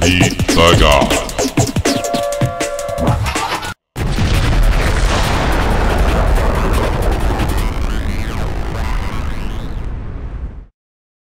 Be the God.